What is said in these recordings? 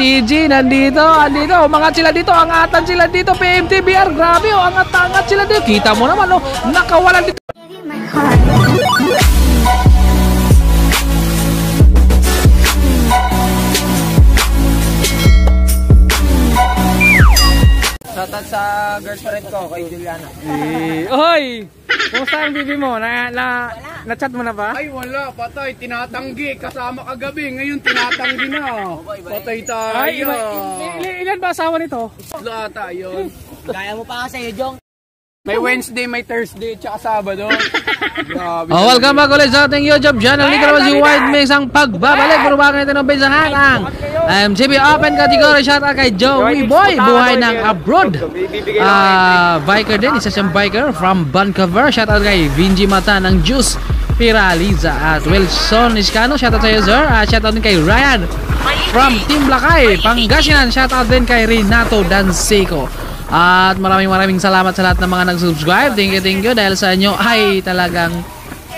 CG nandito, andito, umangat sila dito, angatan sila dito, PMTBR, grabe oh, angat-angat sila dito. Kita mo naman oh, nakawalan dito. Shoutout sa girlfriend ko, kay Juliana. Eh, oy! Kumusta ang bibi mo? Na, na, na-chat mo na ba? Ay wala, patay, tinatanggi. Kasama kagabi, ngayon tinatanggi na. Patay tayo. Ay, iba, ilan, ilan ba asawa nito? Tatlo ata yun. Kaya mo pa kasi, Jong. May Wednesday, may Thursday, tsaka Sabado. Grabe. Oh, welcome back ulit sa ating YouTube channel. Dito naman si White Mix ang pagbabalik. Puro bakit natin ng besahan ang MCB Open category. Shout out kay Joey Boy. Buhay ng abroad. Ah, biker din. Isa siyang biker from Vancouver. Shout out kay Vinji Mata ng Juice Piraliza at Wilson Iscano. Shout out sa iyo, sir. At shout out din kay Ryan from Team Lakay, Pangasinan. Shout out din kay Renato Danseco. At maraming maraming salamat sa lahat ng mga nag-subscribe. Thank you, thank you. Dahil sa inyo ay talagang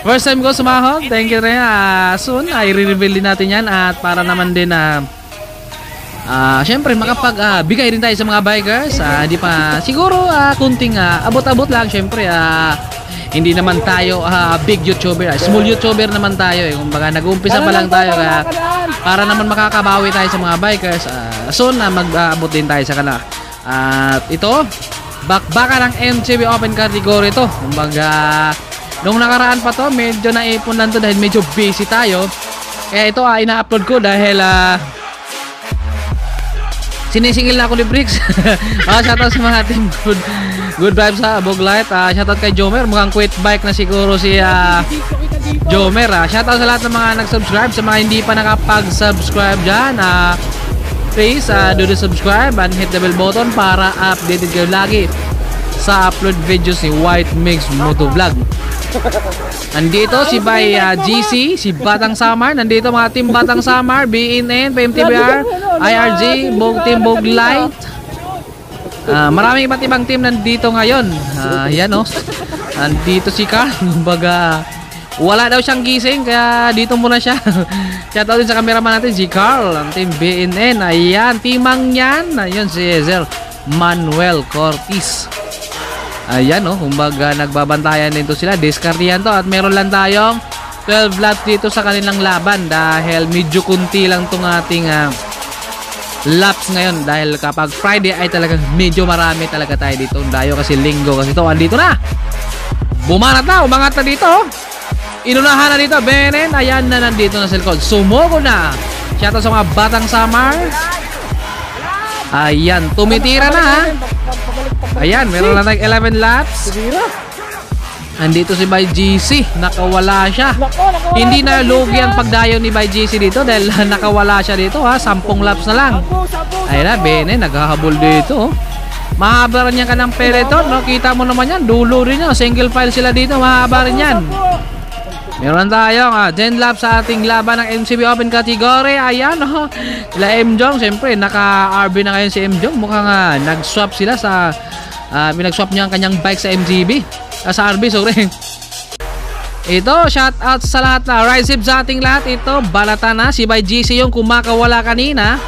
first time ko sumahod. Thank you rin. Ah, soon ay re-reveal din natin yan. At para naman din na Ah, syempre makapag ah, bigay rin tayo sa mga bikers. Ah, hindi pa siguro ah, kunting ah, abot-abot lang syempre ah, hindi naman tayo ah, big YouTuber, ah, small YouTuber naman tayo eh. Kumbaga nag-uumpisa pa lang tayo kaya para naman makakabawi tayo sa mga bikers. Ah, soon na mag-aabot din tayo sa kanila. At ito, bakbaka ng MCB Open category to. Kumbaga nung nakaraan pa to, medyo naipon lang to dahil medyo busy tayo. Kaya ito ah, ina-upload ko dahil ah, Sinisingil na ako ni Bricks. ah, shoutout sa mga team good, good vibes sa Abog Light. Ah, shoutout kay Jomer. Mukhang quit bike na siguro si ah, Jomer. Ah. Shoutout sa lahat ng mga nag-subscribe. Sa mga hindi pa nakapag-subscribe dyan. Ah, please ah, do the subscribe and hit the bell button para updated kayo lagi sa upload videos ni White Mix Moto Vlog. Nandito si Bay ah, GC, si Batang Samar. Nandito mga team Batang Samar, BNN, PMTBR, IRG, Bog Team Bog Light. Ah, maraming iba't ibang team nandito ngayon. Ah, yan oh. Nandito si Carl. Kumbaga, wala daw siyang gising kaya dito muna siya. Shoutout din sa cameraman natin si Carl, ang team BNN. Ayan, timang yan. Ayun si Ezer Manuel Cortis. Ayan oh, kumbaga nagbabantayan din to sila. Discardian to at meron lang tayong 12 laps dito sa kanilang laban dahil medyo kunti lang tong ating ah, laps ngayon dahil kapag Friday ay talagang medyo marami talaga tayo dito. Dayo kasi linggo kasi to andito na. Bumanat na, umangat na dito. oh. Inunahan na dito, Benen. Ayan na nandito na likod. Sumuko na. Shoutout sa mga batang Samar. Ayan, tumitira na ha. Ayan, meron lang tayong 11 laps. Andito si By GC, nakawala siya. Hindi na lugi ang pagdayo ni By GC dito dahil nakawala siya dito ha, 10 laps na lang. Ayun na, Bene, naghahabol dito. oh. Mahaba rin yan ka ng peloton, no? Kita mo naman yan, dulo rin yan. Single file sila dito, mahaba rin yan. Meron tayong ah, 10 laps sa ating laban ng MCB Open category. Ayan, oh. Sila M. Jong, siyempre, naka-RB na ngayon si M. Jong. Mukhang ah, nag-swap sila sa, ah, pinag-swap niya ang kanyang bike sa MGB. Ah, sa RB, sorry. Ito, shout out sa lahat na ride sip sa ating lahat. Ito, balata na. Si by GC yung kumakawala kanina.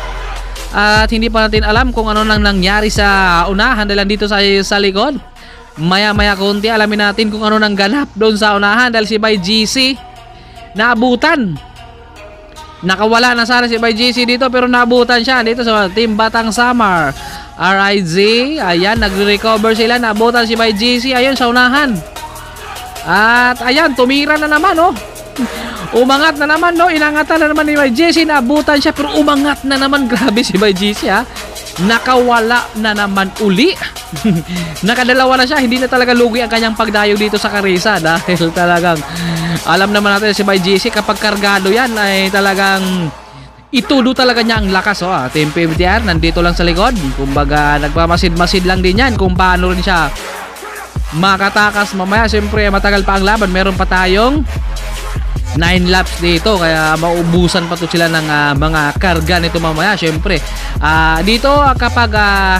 At hindi pa natin alam kung ano nang nangyari sa unahan dahil dito sa, sa likod. Maya-maya konti alamin natin kung ano nang ganap doon sa unahan dahil si by GC naabutan. Nakawala na sana si by GC dito pero naabutan siya dito sa Team Batang Samar. RIZ, ayan, nagre-recover sila, naabutan si by GC, ayun sa unahan. At ayan, tumira na naman, oh. Umangat na naman, no? Inangatan na naman ni By JC. Naabutan siya, pero umangat na naman. Grabe si By JC, ha? Nakawala na naman uli. Nakadalawa na siya. Hindi na talaga lugi ang kanyang pagdayo dito sa Karisa. Dahil talagang, alam naman natin si By JC, kapag kargado yan, ay talagang itudo talaga niya ang lakas. Oh, ah. Team PMTR, nandito lang sa likod. Kumbaga, nagmamasid-masid lang din yan kung paano rin siya makatakas mamaya. Siyempre, matagal pa ang laban. Meron pa tayong 9 laps dito kaya maubusan pa to sila ng ah, mga karga nito mamaya syempre ah, dito ah, kapag ah,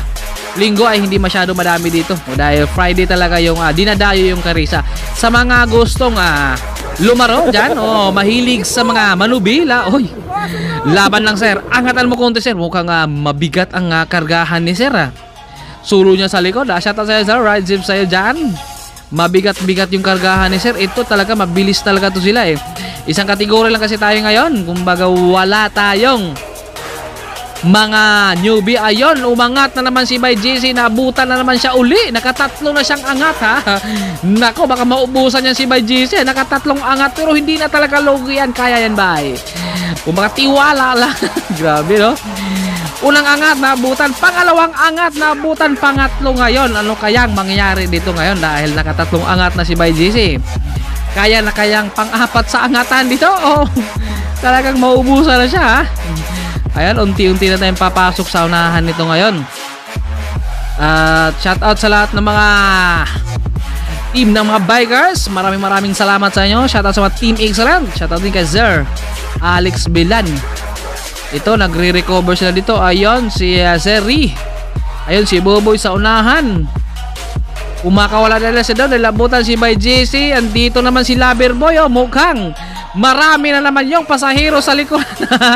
linggo ay hindi masyado madami dito O dahil Friday talaga yung ah, dinadayo yung Karisa sa mga gustong ah, lumaro dyan. Oh, mahilig sa mga manubila. Oy, laban lang sir. Angatan mo konti sir. Mukhang ah, mabigat ang ah, kargahan ni sir. Ah. Sulo niya sa likod. Ah. Shout out sa'yo sir. Ride zip sa'yo dyan. Mabigat-bigat yung kargahan ni sir. Ito talaga mabilis talaga to sila eh. Isang kategory lang kasi tayo ngayon. Kumbaga wala tayong mga newbie. Ayon, umangat na naman si By JC. Nabutan na naman siya uli. Nakatatlo na siyang angat ha. Nako, baka maubusan yan si By JC. Nakatatlong angat pero hindi na talaga logo yan. Kaya yan, Bay. Kumbaga tiwala lang. Grabe, no? Unang angat, nabutan. Pangalawang angat, nabutan. Pangatlo ngayon. Ano kayang mangyayari dito ngayon dahil nakatatlong angat na si By JC? Kaya na kayang pang-apat sa angatan dito? Oh, talagang maubusan na siya, ha? Ayan, unti-unti na tayong papasok sa unahan nito ngayon. At shout out sa lahat ng mga team ng mga bikers. Maraming maraming salamat sa inyo. Shout out sa mga Team Excellent. Shout out din kay Zer, Alex Bilan. Ito, nagre-recover sila dito. Ayun, si uh, Zeri. Ayun, si Boboy sa unahan. Kumakawala na nila si daw. Nilabutan si By JC. Andito naman si Loverboy. Oh, mukhang Marami na naman yung pasahero sa likod.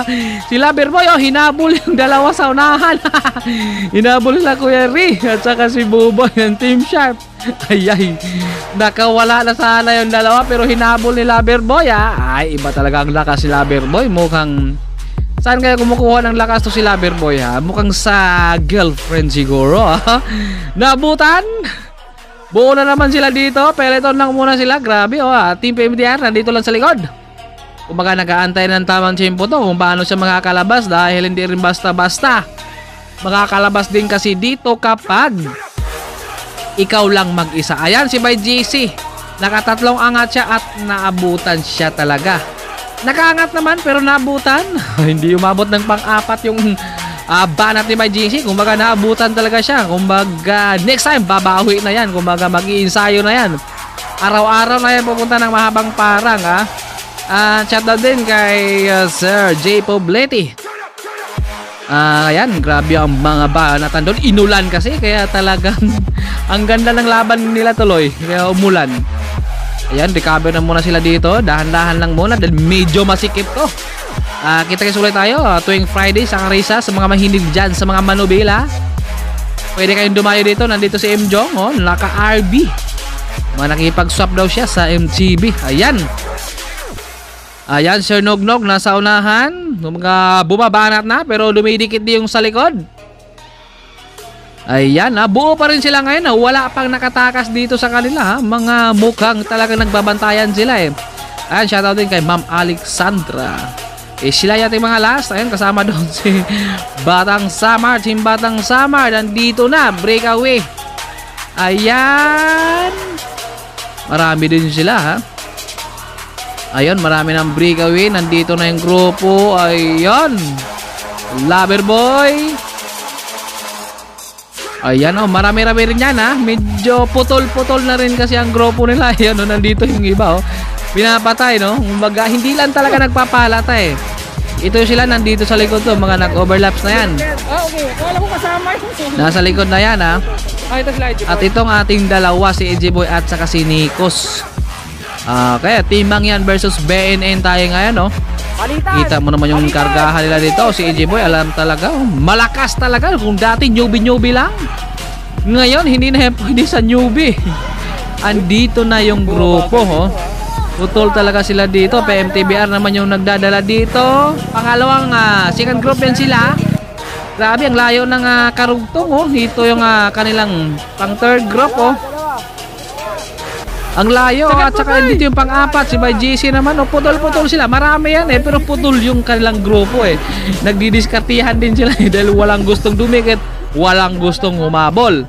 si Loverboy, oh, hinabol yung dalawa sa unahan. hinabol sila Kuya Ri at saka si Buboy ng Team Sharp. Ay, ay. Nakawala na sana yung dalawa pero hinabol ni Loverboy, ah. Ay, iba talaga ang lakas si Loverboy. Mukhang... Saan kaya kumukuha ng lakas to si Loverboy, ha? Mukhang sa girlfriend siguro, ha? Nabutan? Buo na naman sila dito. Peloton lang muna sila. Grabe, oh, ha? Team PMDR, nandito lang sa likod. Kumbaga nag-aantay ng tamang tiyempo to kung paano siya makakalabas dahil hindi rin basta-basta. Makakalabas din kasi dito kapag ikaw lang mag-isa. Ayan si By GC. Nakatatlong angat siya at naabutan siya talaga. Nakaangat naman pero naabutan. hindi umabot ng pang-apat yung uh, banat ni By GC. Kumbaga naabutan talaga siya. Kumbaga next time babawi na yan. Kumbaga mag-iinsayo na yan. Araw-araw na yan pupunta ng mahabang parang ha. Uh, chat na din kay uh, Sir J. Poblete. Ah, uh, ayan, grabe ang mga banatan doon. Inulan kasi kaya talagang ang ganda ng laban nila tuloy. Kaya umulan. Ayan, recover na muna sila dito. Dahan-dahan lang muna dahil medyo masikip to. Ah, uh, kita-kits ulit tayo uh, tuwing Friday sa Karisa sa mga mahilig dyan sa mga manubila. Pwede kayong dumayo dito. Nandito si M. Jong, oh, naka-RB. Mga nakipag-swap daw siya sa MTB. Ayan. Ayan, Sir Nognog, nasa unahan. Mga bumabanat na, pero dumidikit din yung sa likod. Ayan, ha, buo pa rin sila ngayon. Ha. Wala pang nakatakas dito sa kanila. Ha. Mga mukhang talagang nagbabantayan sila eh. Ayan, shoutout din kay Ma'am Alexandra. Eh, sila yata mga last. Ayan, kasama doon si Batang Samar. Team Batang Samar. Nandito na, breakaway. Ayan. Marami din sila ha. Ayun, marami ng breakaway. Nandito na yung grupo. Ayun. Lover boy. Ayan oh, marami-rami rin yan ha. Medyo putol-putol na rin kasi ang grupo nila. Ayan oh, nandito yung iba oh. Pinapatay no. Kumbaga, hindi lang talaga nagpapalata eh. Ito sila nandito sa likod to, mga nag-overlaps na yan. Ah, okay. Wala ko kasama. Nasa likod na yan ha. Ay, ito slide. At itong ating dalawa, si EJ Boy at saka si Nikos. Ah, kaya Timang yan versus BNN tayo ngayon, no? Palitan. Kita mo naman yung kargahan nila dito. Si AJ Boy, alam talaga. oh, Malakas talaga. Kung dati newbie-newbie lang. Ngayon, hindi na pwede sa newbie. Andito na yung grupo, ho. Putol talaga sila dito. PMTBR naman yung nagdadala dito. Pangalawang ah, second group yan sila. Grabe, ang layo ng ah, karugtong, oh. Ito yung ah, kanilang pang third group, oh. Ang layo at saka dito yung pang-apat si by JC naman oh, putol-putol sila. Marami yan eh pero putol yung kanilang grupo eh. Nagdidiskartihan din sila eh dahil walang gustong dumikit, walang gustong humabol.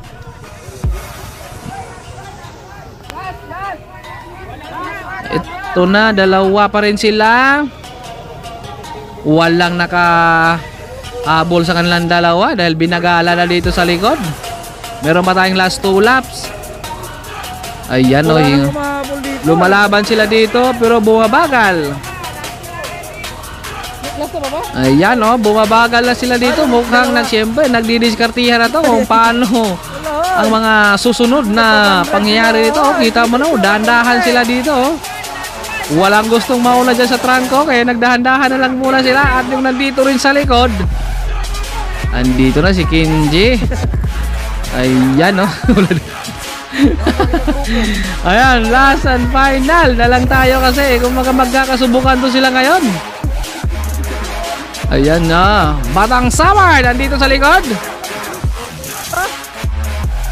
Ito na, dalawa pa rin sila. Walang naka habol sa kanilang dalawa dahil binagala na dito sa likod. Meron pa tayong last two laps. Ayan o, yung, lumalaban sila dito pero bumabagal. Ayan o, bumabagal na sila dito. Mukhang na siyempre nagdidiskartihan na to kung paano ang mga susunod na pangyayari dito. Oh, kita mo na, oh, dahan-dahan sila dito. oh. Walang gustong mauna dyan sa trangko kaya nagdahan-dahan na lang muna sila at yung nandito rin sa likod. Andito na si Kinji. Ayan oh. Wala na. Ayan, last and final na lang tayo kasi kung magkakasubukan to sila ngayon. Ayan na. Batang Samar nandito sa likod.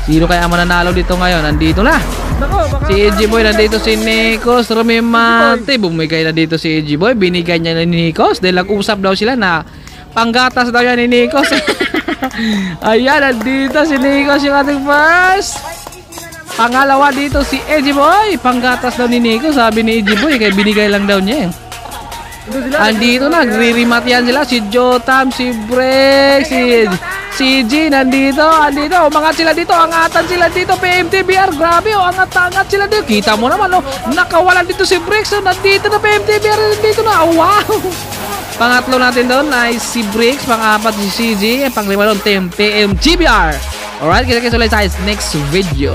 Sino kaya mananalo dito ngayon? Nandito na. Si EG Boy nandito si Nikos Rumimante. Bumigay na dito si EG Boy. Binigay niya na ni Nikos dahil nag-usap daw sila na panggatas daw yan ni Nikos. Ayan, nandito si Nikos yung ating first. Pangalawa dito si EG Boy. Panggatas daw ni Nikos. Sabi ni EG Boy kaya binigay lang daw niya eh. Andito na, nagre-remat yan sila. Si Jotam, si Break, si, si G, nandito, andito. Umangat sila dito, angatan sila dito. PMTBR, grabe, oh, angat-angat sila dito. Kita mo naman, oh, nakawalan dito si Break. So, nandito na PMTBR, nandito na. Oh, wow! Pangatlo natin doon ay si Briggs, pang-apat si CG, pang-lima doon, Team PMGBR. Alright, kita-kita ulit sa next video.